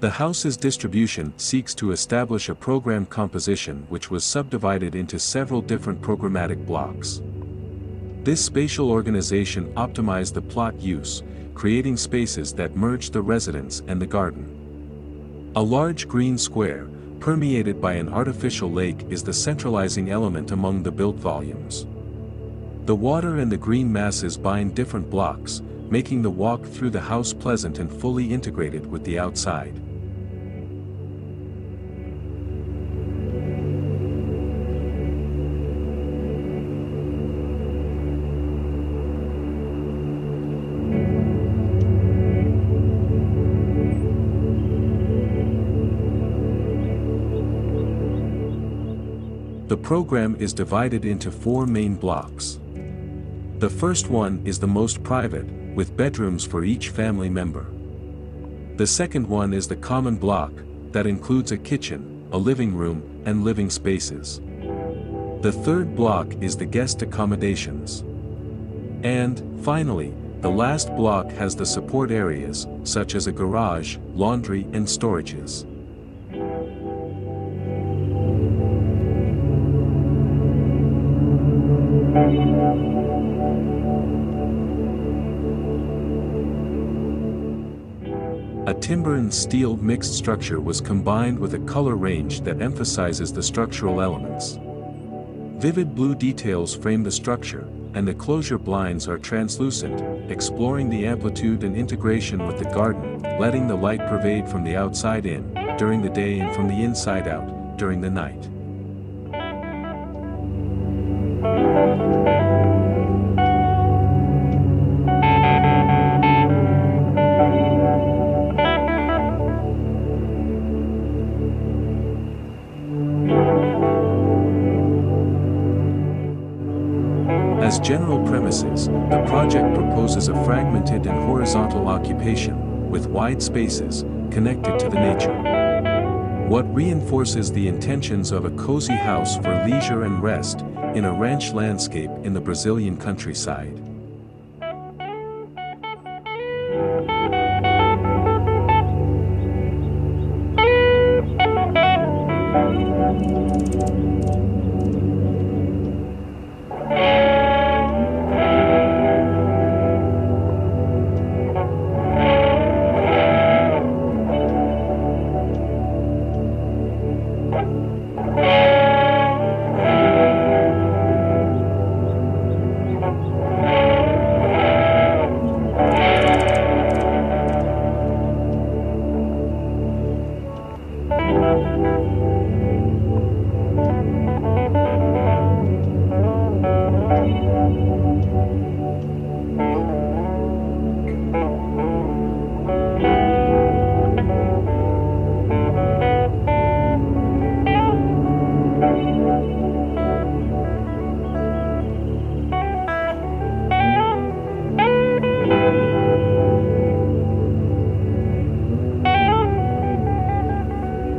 The House's distribution seeks to establish a program composition which was subdivided into several different programmatic blocks. This spatial organization optimized the plot use, creating spaces that merge the residence and the garden. A large green square, permeated by an artificial lake is the centralizing element among the built volumes. The water and the green masses bind different blocks, making the walk through the house pleasant and fully integrated with the outside. The program is divided into four main blocks. The first one is the most private, with bedrooms for each family member. The second one is the common block, that includes a kitchen, a living room, and living spaces. The third block is the guest accommodations. And, finally, the last block has the support areas, such as a garage, laundry and storages. A timber and steel mixed structure was combined with a color range that emphasizes the structural elements. Vivid blue details frame the structure, and the closure blinds are translucent, exploring the amplitude and integration with the garden, letting the light pervade from the outside in, during the day and from the inside out, during the night. As general premises, the project proposes a fragmented and horizontal occupation, with wide spaces, connected to the nature. What reinforces the intentions of a cozy house for leisure and rest, in a ranch landscape in the Brazilian countryside.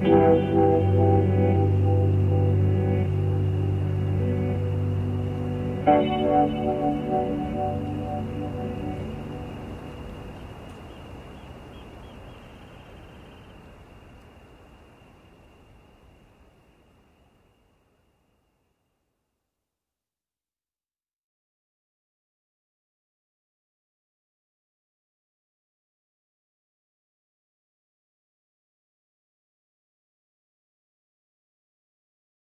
Thank